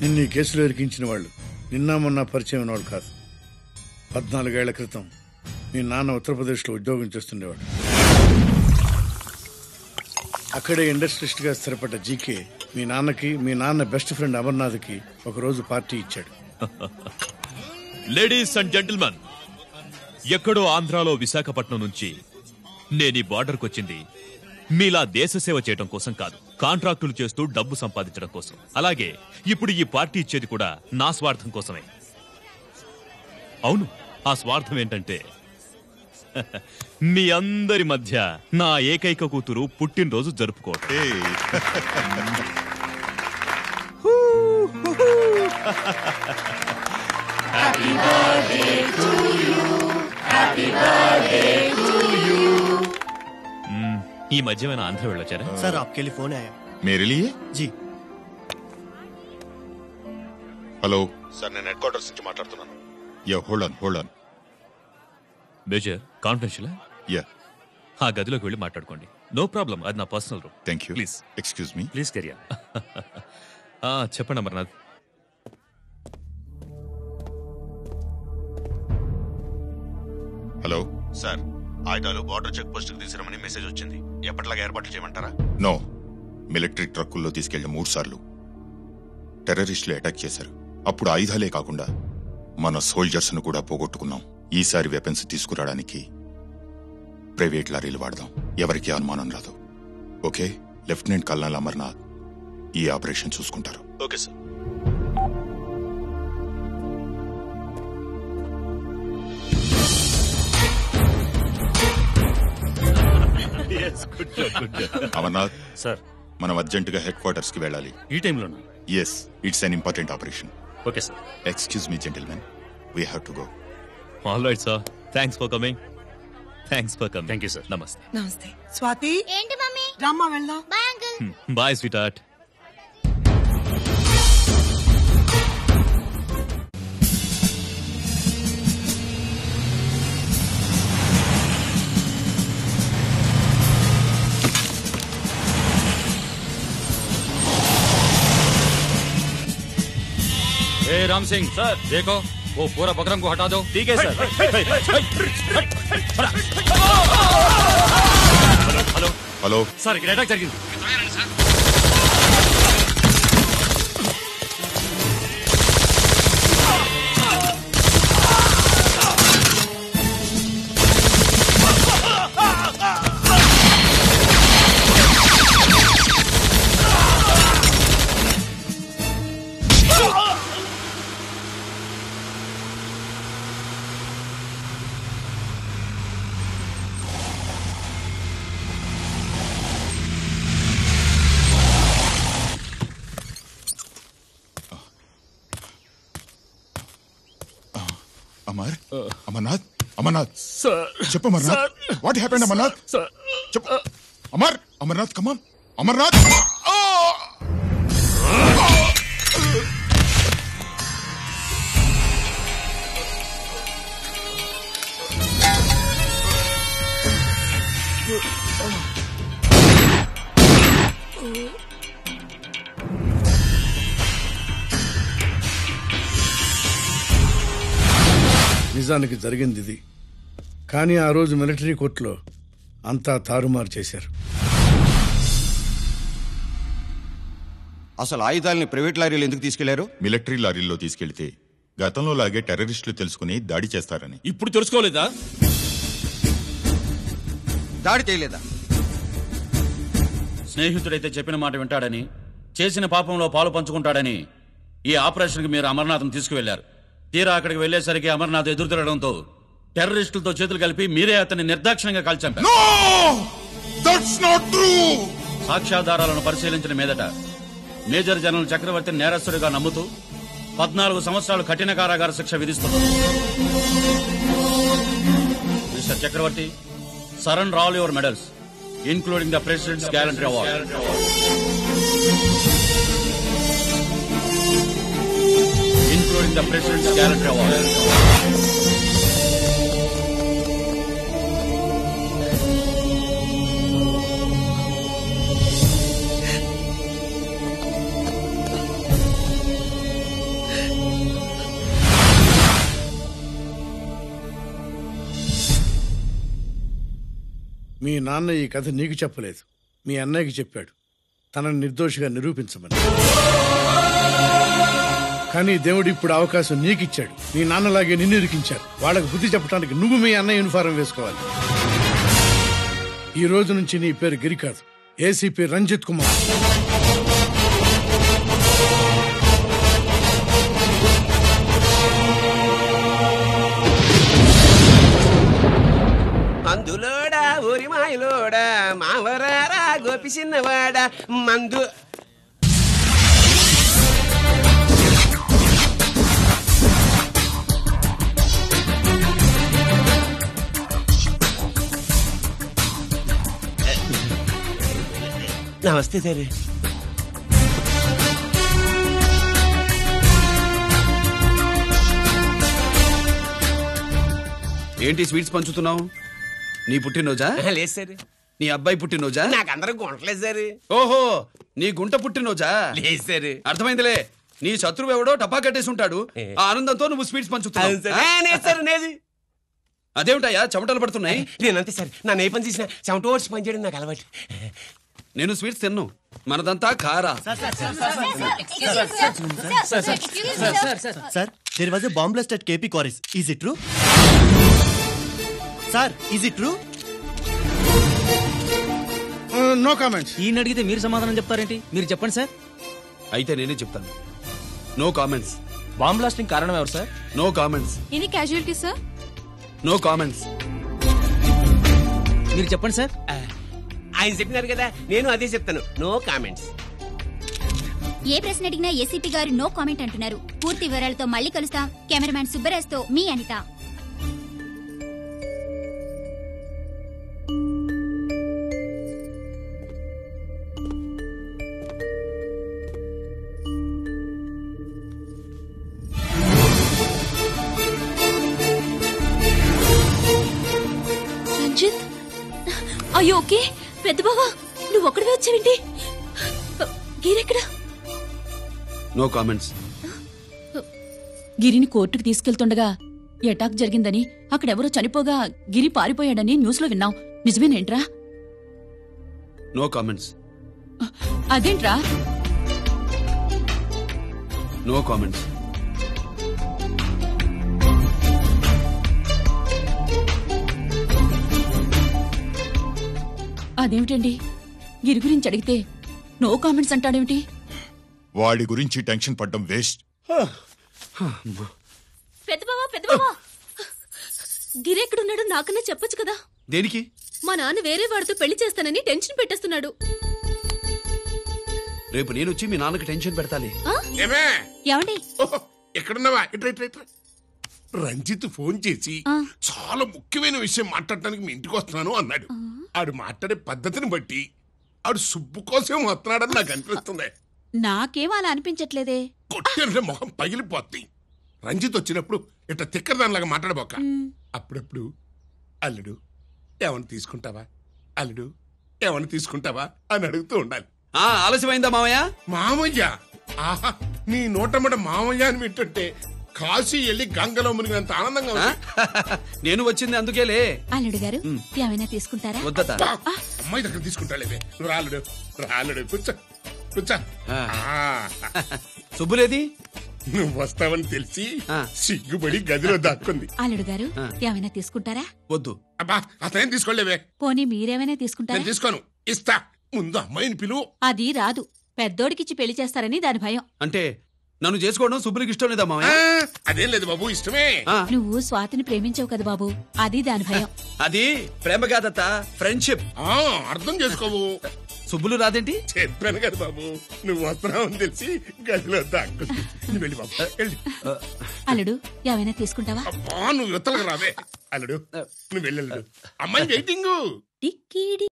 నిన్ను ఈ కేసులో ఇరికించిన వాళ్ళు. నిన్న మొన్న పరిచయం ఉన్నవాడు కాదు. పద్నాలుగేళ్ళ క్రితం మీ నాన్న ఉత్తరప్రదేశ్లో ఉద్యోగం చేస్తుండేవాడు. అక్కడే ఇండస్ట్రిస్ట్గా స్థిరపడ్డ జీకే మీ నాన్నకి మీ నాన్న బెస్ట్ ఫ్రెండ్ అమర్నాథ్కి ఒకరోజు పార్టీ ఇచ్చాడు. లేడీస్ అండ్ జెంటిల్మెన్ ఎక్కడో ఆంధ్రాలో విశాఖపట్నం నుంచి నేను ఈ బార్డర్కి వచ్చింది మీలా దేశ సేవ చేయడం కోసం కాదు. కాంట్రాక్టులు చేస్తూ డబ్బు సంపాదించడం కోసం. అలాగే ఇప్పుడు ఈ పార్టీ ఇచ్చేది కూడా నా స్వార్థం కోసమే. అవును ఆ స్వార్థం ఏంటంటే మీ అందరి మధ్య నా ఏకైక కూతురు పుట్టినరోజు జరుపుకోవటం. మ్మ్, ఈ మధ్య ఏమైనా ఆంధ్ర వెళ్ళొచ్చారా सर आपके लिए फोन आया मेरे लिए जी హలో సార్ నేను హెడ్ క్వార్టర్స్ నుంచి మాట్లాడుతున్నాను yeah hold on hold on major confidential yeah ఆ గదిలోకి వెళ్ళి మాట్లాడుకోండి నో ప్రాబ్లం అది నా personal room thank you please excuse me please కెరియా చెప్పండి అమర్నాథ్ హలో సార్ ఆయుధాలు బార్డర్ చెక్ పోస్ట్ తీసుకురమని మెసేజ్ వచ్చింది. ఎప్పటిలాగా ఏర్పాట్లు చేయమంటారా? నో. మిలిటరీ ట్రక్కుల్లో తీసుకెళ్ళిన మూడు సార్లు టెర్రరిస్టులు అటాక్ చేశారు. అప్పుడు ఆయుధాలే కాకుండా మన సోల్జర్స్ను కూడా పోగొట్టుకున్నాం. ఈసారి వెపన్స్ తీసుకురావడానికి ప్రైవేట్ లారీలు వాడదాం. ఎవరికీ అనుమానం రాదు. ఓకే? లెఫ్టినెంట్ కల్నల్ అమర్నాథ్ ఈ ఆపరేషన్ చూసుకుంటారు. Okay sir. అమర్నాథ్ సార్ మనం అర్జెంటుగా హెడ్ క్వార్టర్స్కి వెళ్ళాలి. ఈ టైంలోనా? Yes it's an important operation okay sir excuse me gentlemen we have to go all right sir thanks for coming thanks for coming thank you sir నమస్తే నమస్తే స్వాతి ఏంటి mummy? రమ్మా వెళ్దాం. Bye uncle bye sweetheart ए Ram Singh sir देखो वो पूरा बकरम को हटा दो ठीक है sir hello hello sir greater चाहिए అమర్ అమర్నాథ్ అమర్నాథ్. చెప్పు అమర్నాథ్. What happened Amarnath? చెప్పు. Amar Amarnath come on Amarnath. నిజానికి జరిగింది ఇది. కానీ ఆ రోజు మిలిటరీ కోర్టులో అంతా తారుమారు చేశారు. అసలు ఆయుధాలని ప్రైవేట్ లారీలు ఎందుకు తీసుకెళ్ళారు? మిలిటరీ లారీల్లో తీసుకెళ్తే గతంలో లాగే టెర్రరిస్టులు తెలుసుకుని దాడి చేస్తారని. ఇప్పుడు తెలుసుకోలేదా? దాడి చేయలేదా? స్నేహితుడైతే చెప్పిన మాట వింటాడని చేసిన పాపంలో పాలు పంచుకుంటాడని ఈ ఆపరేషన్కి మీరు అమర్నాథ్ని తీసుకువెళ్ళారు తీరా అక్కడికి వెళ్ళేసరికి అమర్నాథ్ ఎదురు తిరగడంతో టెర్రరిస్టులతో చేతులు కలిపి మీరే అతన్ని నిర్దాక్షిణ్యంగా కాల్చంపారు. సాక్ష్యాధారాలను పరిశీలించిన మీదట మేజర్ జనరల్ చక్రవర్తిని నేరస్తుడిగా నమ్ముతూ పద్నాలుగు సంవత్సరాలు కఠిన కారాగార శిక్ష విధిస్తున్నారు mister Chakravarthy surrender all your medals including the president's gallantry award. during the President's Gallery Award. మీ నాన్న ఈ కథ నీకు చెప్పలేదు. మీ అన్నయ్యకి చెప్పాడు. తనని నిర్దోషిగా నిరూపించమని. కానీ దేవుడు ఇప్పుడు అవకాశం నీకు ఇచ్చాడు నాన్నలాగే నిన్ను ఇరికించారు. వాళ్ళకి బుద్ధి చెప్పడానికి నువ్వు మీ అన్న యూనిఫారం వేసుకోవాలి. ఈ రోజు నుంచి నీ పేరు గిరి కాదు ఏసీపీ రంజిత్ కుమార్. అందులోడా ఊరి మాయలోడా మావరారా గోపి చిన్నవాడా మందు నమస్తే సార్. ఏంటి స్వీట్స్ పంచుతున్నావు? నీ పుట్టినరోజా? లేదు సార్. నీ అబ్బాయి పుట్టినరోజా? నాకు అందరూ గుంటలేదు సార్. ఓహో నీ గుంట పుట్టినరోజా? లేదు సార్. అర్థమైందిలే. నీ శత్రువు ఎవడో టపా కట్టేసి ఉంటాడు ఆ ఆనందంతో నువ్వు స్వీట్స్ పంచుతున్నావు. అదేమిటయ్యా? చెమటలు పడుతున్నాయి. నేనంతే సార్. నన్ను ఏ పని చేసినా చెమట ఓడ్చి పని చేయడం నాకు అలవాటు. నేను స్వీట్స్ తిన్ను మనదంతా కారా Sir, there was a bomb blast at KP Quarries. Is it true? Sir, is it true? No comments ఈయన అడిగితే మీరు సమాధానం చెప్తారేంటి మీరు చెప్పండి సార్ అయితే నేనే చెప్తాను నో కామెంట్స్ బాంబ్ బ్లాస్టింగ్ కారణం ఎవరు sir no comments any casualty sir no comments మీరు చెప్పండి సార్ ఆయన చెప్పినారు కదా నేను అదే చెప్తాను. నో కామెంట్స్ ఏ ప్రశ్న అడిగినా ఏసీపీ గారు నో కామెంట్ అంటున్నారు. పూర్తి వివరాలతో మళ్ళీ కలుస్తాం. కెమెరామ్యాన్ సుబ్బరాజ్తో మీ అనిత. రంజిత్ అయ్యో ఓకే పెద్ద బావా నువ్వు ఒక్కడివే వచ్చావేంటి? గీరెక్కడా? నో కామెంట్స్ గిరిని కోర్టుకు తీసుకెళ్తుండగా ఎటాక్ జరిగిందని అక్కడెవరో చనిపోగా గిరి పారిపోయాడని న్యూస్లో విన్నాం. నిజమేనేంట్రా? నో కామెంట్స్ అదేంట్రా? నో కామెంట్స్ అదేమిటండి? గిరి గురించి అడిగితే నో కామెంట్స్ అంటాడేమిటి? వాడి గురించి టెన్షన్ పడ్డం వేస్ట్. పెద్ద బావా పెద్ద బావా గిరి ఎక్కడున్నాడో నాకన్నా చెప్పొచ్చు కదా? దేనికి? మా నాన్న వేరే వాడితో పెళ్ళి చేస్తానని టెన్షన్ పెట్టేస్తున్నాడు. రేపు నేను వచ్చి మీ నాన్నకి టెన్షన్ పెడతాలి. ఏమే? ఏమండి? ఎక్కడున్నావా? ఇట్రా ఇట్రా ఇట్రా రంజిత్ ఫోన్ చేసి. చాలా ముఖ్యమైన విషయం మాట్లాడటానికి మీ ఇంటికి వస్తున్నాను అన్నాడు. ఆడు మాట్లాడే పద్ధతిని బట్టి ఆడు సుబ్బు కోసం వస్తున్నాడని నాకు అనిపిస్తుంది. నాకేం అలా అనిపించట్లేదే? కొట్టిన మొహం పగిలిపోద్ది. రంజిత్ వచ్చినప్పుడు ఇట్లా తిక్కరదానిలాగా మాట్లాడబోక. అప్పుడప్పుడు అల్లుడు ఏమన్నా తీసుకుంటావా? అల్లుడు ఏమన్నా తీసుకుంటావా? అని అడుగుతూ ఉండాలి. ఆ ఆలస్యమైందా మామయ్య? మామయ్య? ఆహా నీ నోటమ్మట మామయ్య అని వింటుంటే కాశీ వెళ్ళి గంగలో మునిగినంత ఆనందంగా ఉంది. నేను వచ్చింది అందుకేలే. అల్లుడు గారు ఏమైనా తీసుకుంటారా? వద్దత అబ్బా, అమ్మాయి దగ్గర తీసుకుంటాలేవే నువ్వు రాలుడు రాలుడు కూర్చో కూర్చో. ఆ. సుబ్బులేది? నువ్వు వస్తావని తెలిసి ఆ. సిగ్గుపడి గదిలో దాక్కుంది. అల్లుడు గారు ఆ. ఏమైనా తీసుకుంటారా? వద్దు. అబ్బా అతనేం తీసుకోలేవే. పోనీ మీరేమైనా నేను తీసుకుంటారా తీసుకోను. ఇస్తా. ముందు అమ్మాయిని పిలువు. అది రాదు. పెద్దోడికిచ్చి పెళ్ళి చేస్తారని దాని భయం. అంటే నన్ను చేసుకోవడం సుబ్బులకి ఇష్టం లేదా మామయ్య? అదేం లేదు బాబు ఇష్టమే. నువ్వు స్వాతిని ప్రేమించవు కదా బాబు. అది దాని భయం. అది ప్రేమ కాదత్త ఫ్రెండ్షిప్. ఆ అర్థం చేసుకోవు. సుబ్బులు రాదేంటి? చెప్పాను కదా బాబు నువ్వు వస్తున్నావు అని తెలిసి గదిలో దాక్కుంది నువ్వు వెళ్ళి బాబు వెళ్ళి. అల్లుడు ఏమైనా తీసుకుంటావా? అబ్బా నువ్వు యువతలకు రావే. అల్లుడు నువ్వు వెళ్ళడు అమ్మాయి వెయిటింగ్. టిక్కిడి.